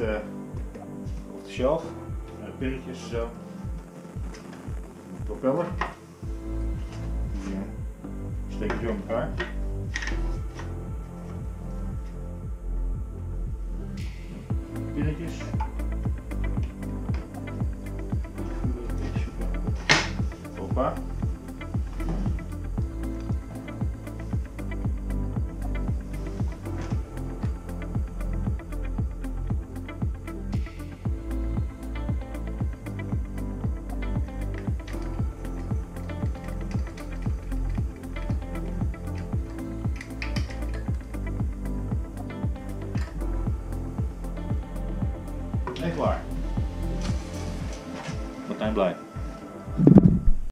Eh, op de shelf, uh, pinnetjes zo. Propeller. Die uh, steek je zo in elkaar. Pinnetjes. Hoppa. En klaar. Martijn blij.